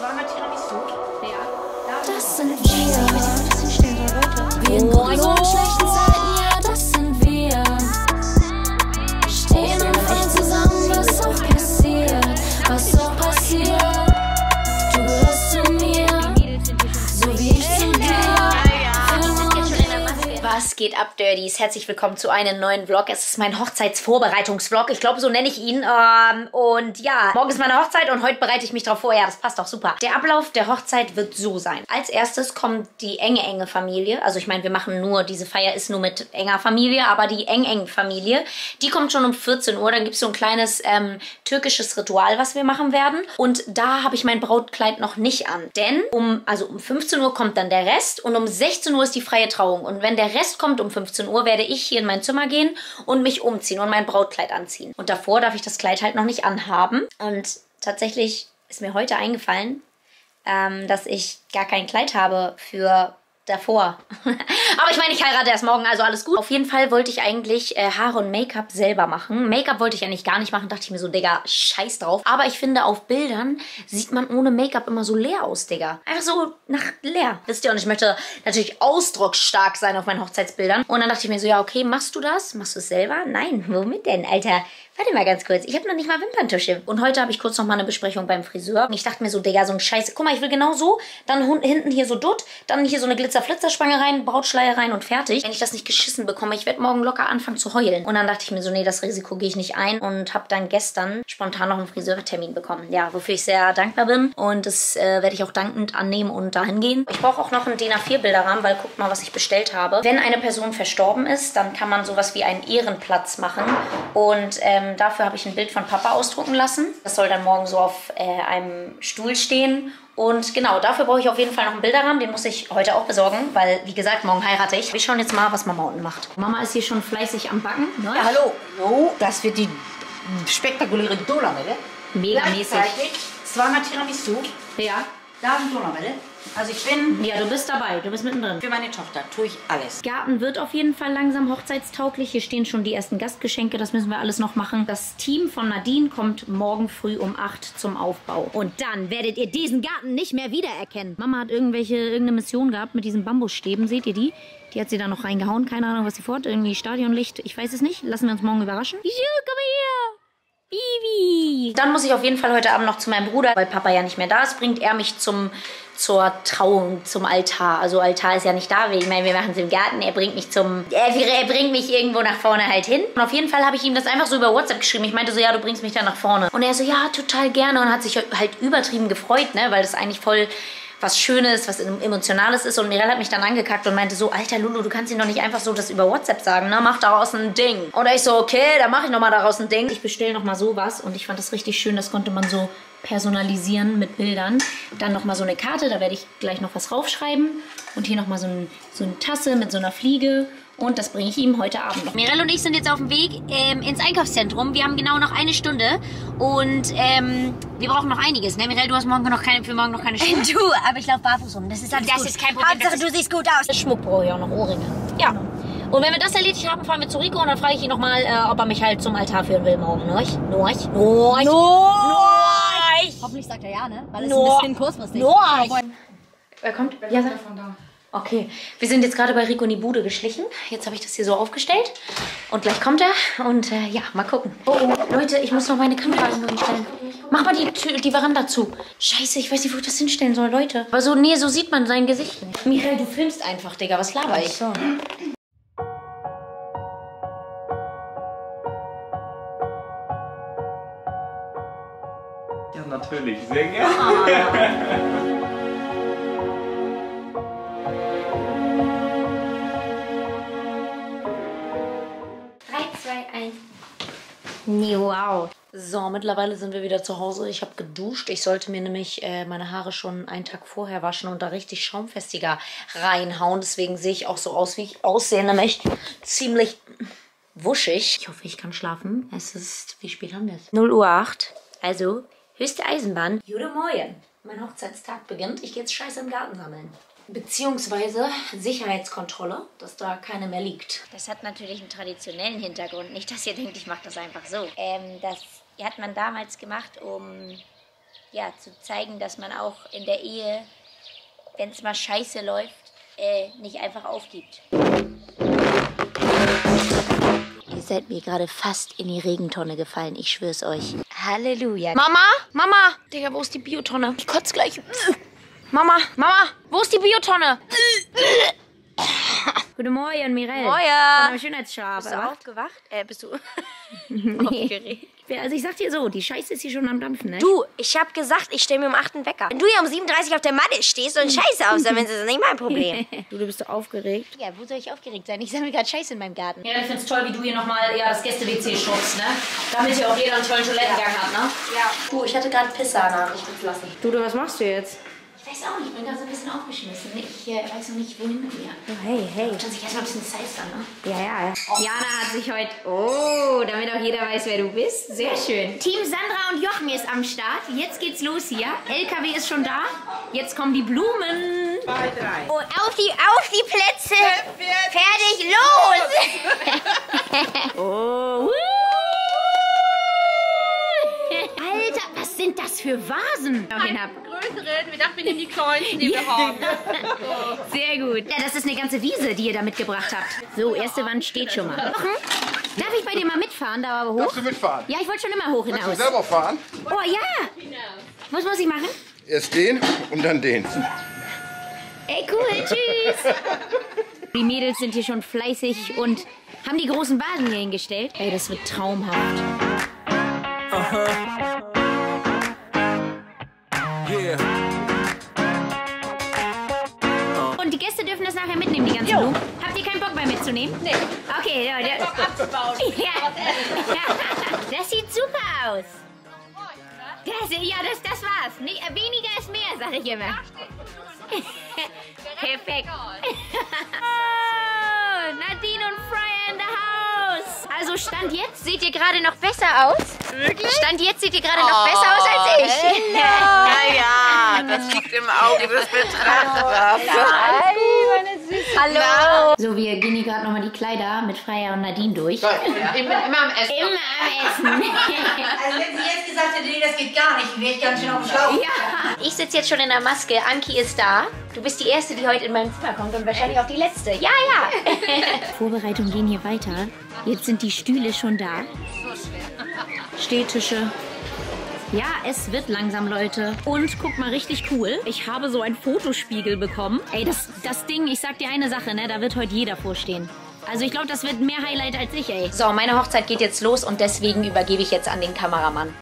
Zweimal Tiramisu. Ja. Das sind wir. Wir in guten und schlechten geht ab, Dirties? Herzlich willkommen zu einem neuen Vlog. Es ist mein Hochzeitsvorbereitungsvlog. Ich glaube, so nenne ich ihn. Ähm, und ja, morgen ist meine Hochzeit und heute bereite ich mich darauf vor. Ja, das passt doch super. Der Ablauf der Hochzeit wird so sein. Als erstes kommt die enge, enge Familie. Also ich meine, wir machen nur, diese Feier ist nur mit enger Familie, aber die eng, eng Familie, die kommt schon um 14 Uhr. Dann gibt es so ein kleines ähm, türkisches Ritual, was wir machen werden. Und da habe ich mein Brautkleid noch nicht an. Denn um, also um 15 Uhr kommt dann der Rest und um 16 Uhr ist die freie Trauung. Und wenn der Rest kommt um 15 Uhr, werde ich hier in mein Zimmer gehen und mich umziehen und mein Brautkleid anziehen. Und davor darf ich das Kleid halt noch nicht anhaben. Und tatsächlich ist mir heute eingefallen, ähm, dass ich gar kein Kleid habe für davor. Aber ich meine, ich heirate erst morgen, also alles gut. Auf jeden Fall wollte ich eigentlich äh, Haare und Make-up selber machen. Make-up wollte ich eigentlich gar nicht machen, dachte ich mir so, Digga, scheiß drauf. Aber ich finde, auf Bildern sieht man ohne Make-up immer so leer aus, Digga. Einfach so nach leer. Wisst ihr, und ich möchte natürlich ausdrucksstark sein auf meinen Hochzeitsbildern. Und dann dachte ich mir so, ja, okay, machst du das? Machst du es selber? Nein, womit denn, Alter? Warte mal ganz kurz, ich habe noch nicht mal Wimperntusche. Und heute habe ich kurz noch mal eine Besprechung beim Friseur. Ich dachte mir so, Digga, so ein Scheiß. Guck mal, ich will genau so. Dann hinten hier so Dutt. Dann hier so eine Glitzer-Flitzer-Spange rein, Brautschleier rein und fertig. Wenn ich das nicht geschissen bekomme, ich werde morgen locker anfangen zu heulen. Und dann dachte ich mir so, nee, das Risiko gehe ich nicht ein. Und habe dann gestern spontan noch einen Friseurtermin bekommen. Ja, wofür ich sehr dankbar bin. Und das äh, werde ich auch dankend annehmen und dahin gehen. Ich brauche auch noch einen DIN A4-Bilderrahmen, weil guckt mal, was ich bestellt habe. Wenn eine Person verstorben ist, dann kann man sowas wie einen Ehrenplatz machen. Und ähm, dafür habe ich ein Bild von Papa ausdrucken lassen. Das soll dann morgen so auf äh, einem Stuhl stehen. Und genau, dafür brauche ich auf jeden Fall noch einen Bilderrahmen. Den muss ich heute auch besorgen, weil, wie gesagt, morgen heirate ich. Wir schauen jetzt mal, was Mama unten macht. Mama ist hier schon fleißig am Backen. Ne? Ja, hallo. So, das wird die spektakuläre Dollarwelle. Megamäßig. Zweimal Tiramisu. Ja. Da eine Dollarwelle. Also ich bin Ja, du bist dabei. Du bist mittendrin. für meine Tochter, tue ich alles. Garten wird auf jeden Fall langsam hochzeitstauglich. Hier stehen schon die ersten Gastgeschenke. Das müssen wir alles noch machen. Das Team von Nadine kommt morgen früh um 8 zum Aufbau. Und dann werdet ihr diesen Garten nicht mehr wiedererkennen. Mama hat irgendwelche, irgendeine Mission gehabt mit diesen Bambusstäben. Seht ihr die? Die hat sie da noch reingehauen. Keine Ahnung, was sie vorhat. Irgendwie Stadionlicht. Ich weiß es nicht. Lassen wir uns morgen überraschen. Juhu, komm her. Bibi. Dann muss ich auf jeden Fall heute Abend noch zu meinem Bruder, weil Papa ja nicht mehr da ist, bringt er mich zum zur Trauung, zum Altar. Also Altar ist ja nicht da, ich meine, wir machen es im Garten. Er bringt mich zum, er, er bringt mich irgendwo nach vorne halt hin. Und auf jeden Fall habe ich ihm das einfach so über WhatsApp geschrieben. Ich meinte so, ja, du bringst mich da nach vorne. Und er so, ja, total gerne und hat sich halt übertrieben gefreut, ne, weil das eigentlich voll was Schönes, was Emotionales ist. Und Mirelle hat mich dann angekackt und meinte so, alter Lulu, du kannst ihm doch nicht einfach so das über WhatsApp sagen, ne? Mach daraus ein Ding. Und ich so, okay, dann mache ich nochmal daraus ein Ding. Ich bestelle nochmal sowas und ich fand das richtig schön. Das konnte man so personalisieren mit Bildern. Dann nochmal so eine Karte, da werde ich gleich noch was raufschreiben. Und hier nochmal so, ein, so eine Tasse mit so einer Fliege. Und das bringe ich ihm heute Abend noch. Mirelle und ich sind jetzt auf dem Weg ähm, ins Einkaufszentrum. Wir haben genau noch eine Stunde. Und ähm, wir brauchen noch einiges. Ne, Mirelle, du hast morgen noch keine, für morgen noch keine Schuhe. Du, aber ich laufe barfuß rum. Das ist alles Das gut. ist kein Problem, Hauptsache, das du siehst gut aus. Schmuck brauche ich auch noch, Ohrringe. Ja. Und wenn wir das erledigt haben, fahren wir zu Rico und dann frage ich ihn nochmal, äh, ob er mich halt zum Altar führen will morgen. Norch? Norch? Norch? Norch? Hoffentlich sagt er ja, ne? Weil es ist ein bisschen kurzfristig. Norch! Wer kommt? Ja, sag. Okay, wir sind jetzt gerade bei Rico in die Bude geschlichen. Jetzt habe ich das hier so aufgestellt. Und gleich kommt er. Und äh, ja, mal gucken. Oh, oh, Leute, ich muss noch meine Kamera hinstellen. Mach mal die, Tür, die Veranda zu. Scheiße, ich weiß nicht, wo ich das hinstellen soll, Leute. Aber so, nee, so sieht man sein Gesicht nicht. Michael, du filmst einfach, Digga. Was laber ich? So. Ja, natürlich, sehr gerne. Drei, So, mittlerweile sind wir wieder zu Hause. Ich habe geduscht. Ich sollte mir nämlich äh, meine Haare schon einen Tag vorher waschen und da richtig schaumfestiger reinhauen. Deswegen sehe ich auch so aus, wie ich aussehe. Nämlich ziemlich wuschig. Ich hoffe, ich kann schlafen. Es ist, wie spät haben wir es? 0 Uhr 8. Also, höchste Eisenbahn. Gute Morgen. Mein Hochzeitstag beginnt. Ich gehe jetzt Scheiße im Garten sammeln. Beziehungsweise Sicherheitskontrolle, dass da keine mehr liegt. Das hat natürlich einen traditionellen Hintergrund. Nicht, dass ihr denkt, ich mache das einfach so. Ähm, das hat man damals gemacht, um ja, zu zeigen, dass man auch in der Ehe, wenn es mal scheiße läuft, äh, nicht einfach aufgibt. Ihr seid mir gerade fast in die Regentonne gefallen, ich schwör's euch. Halleluja. Mama, Mama. Digga, wo ist die Biotonne? Ich kotze gleich. Mama, Mama, wo ist die Biotonne? Guten Morgen, Mirelle. Moin. Von der Schönheitsschraube. Bist du aufgewacht? Äh, bist du Nee. Also ich sag dir so, die Scheiße ist hier schon am Dampfen, ne? Du, ich hab gesagt, ich stelle mir um 8 einen Wecker. Wenn du hier um 37 auf der Matte stehst und Scheiße dann ist das nicht mein Problem. Du, du bist doch aufgeregt. Ja, wo soll ich aufgeregt sein? Ich sammle gerade Scheiße in meinem Garten. Ja, ich find's toll, wie du hier nochmal ja, das Gäste-WC schubst, ne? Damit hier auch jeder einen tollen Toilettengang hat, ne? Ja. Du, ich hatte gerade Pissernachrichten lassen. Du, du, was machst du jetzt? Ich weiß auch nicht, ich bin gerade so ein bisschen aufgeschmissen. Ich äh, weiß noch nicht, wohin mit mir. Oh, hey, hey. Muss ich erstmal ein bisschen Zeit dann, ne? Ja, ja. Jana hat sich heute. Oh, damit auch jeder weiß, wer du bist. Sehr schön. Team Sandra und Jochen ist am Start. Jetzt geht's los hier. LKW ist schon da. Jetzt kommen die Blumen. Und auf die, auf die Plätze. Fertig, los! Oh. Sind das für Vasen? Größeren. Wir dachten, wir nehmen die kleinsten, die wir haben. Sehr gut. Ja, das ist eine ganze Wiese, die ihr da mitgebracht habt. So, erste Wand steht schon mal. Jochen, darf ich bei dir mal mitfahren, da hoch? Darfst du mitfahren? Ja, ich wollte schon immer hoch Willst du hinaus. selber fahren? Oh ja. Was muss ich machen? Erst den und dann den. Ey, cool, tschüss. Die Mädels sind hier schon fleißig und haben die großen Vasen hier hingestellt. Ey, das wird traumhaft. Und die Gäste dürfen das nachher mitnehmen, die ganzen Blumen. Habt ihr keinen Bock mehr mitzunehmen? Nee. Okay, ja, der, ja. Das sieht super aus. Das, ja, das, das war's. Nicht, weniger ist mehr, sag ich immer. Perfekt. Oh, Nadine und Fryer in the house. Also Stand jetzt seht ihr gerade noch besser aus. Wirklich? Stand jetzt seht ihr gerade noch besser aus als ich. Naja, das liegt im Auge des Betrachters. Hallo. So, wir gehen hier gerade nochmal die Kleider mit Freier und Nadine durch. Ich bin immer am Essen. Immer am Essen. Also wenn sie jetzt gesagt hätte, nee, das geht gar nicht, wäre ich ganz schön auf dem Schlauch. ja. Ich sitze jetzt schon in der Maske. Anki ist da. Du bist die Erste, die heute in mein Zimmer kommt und wahrscheinlich auch die Letzte. Ja, ja. Vorbereitungen gehen hier weiter. Jetzt sind die Stühle schon da. Stehtische. Ja, es wird langsam, Leute. Und guck mal, richtig cool. Ich habe so einen Fotospiegel bekommen. Ey, das, das Ding, ich sag dir eine Sache, ne? Da wird heute jeder vorstehen. Also ich glaube, das wird mehr Highlight als ich, ey. So, meine Hochzeit geht jetzt los und deswegen übergebe ich jetzt an den Kameramann.